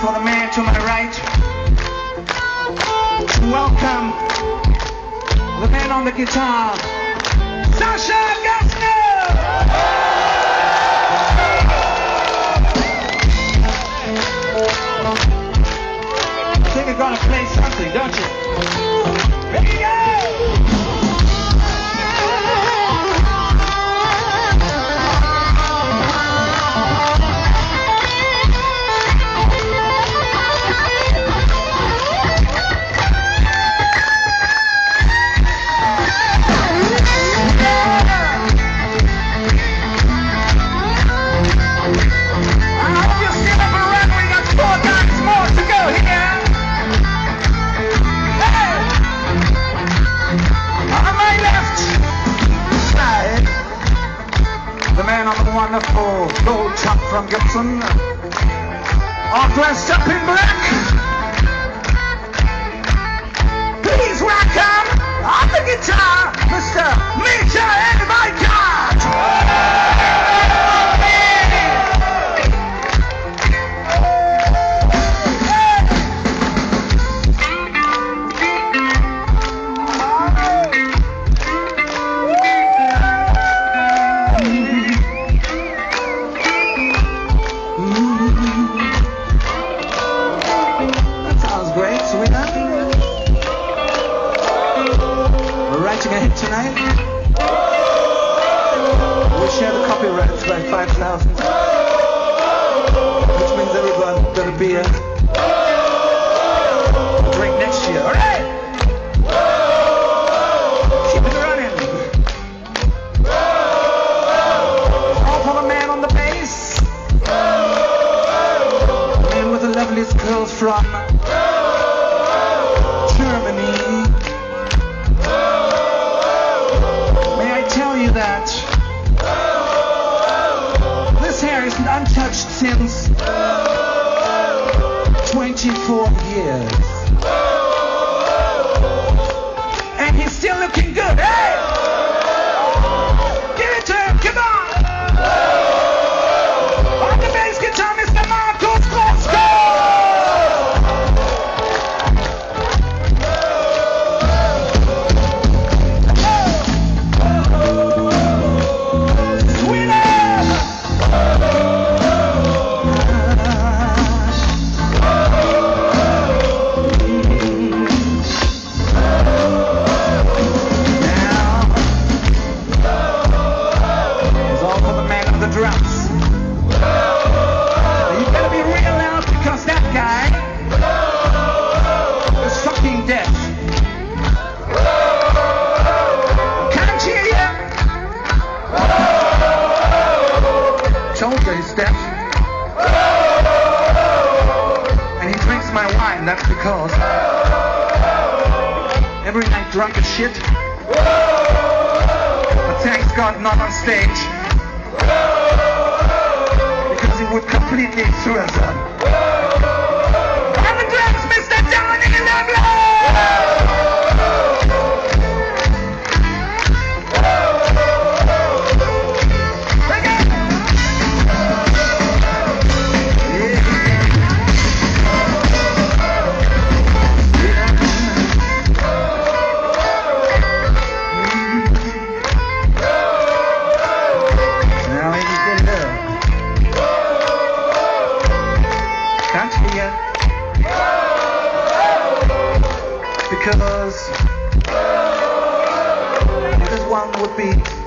for the man to my right. Welcome the man on the guitar, Sascha Gerstner! I think you're gonna play something, don't you? Ready, gold top from Gibson, all dressed up in black. Please welcome on the guitar, by 5,000. Which means everyone got a beer. Drink next year. Running. All for the man on the bass. Man with the loveliest girls from hair isn't untouched since 24 years. Told you he's deaf. And he drinks my wine, that's because every night drunk as shit. But thanks God not on stage. Because he would completely throw us. Because this one would be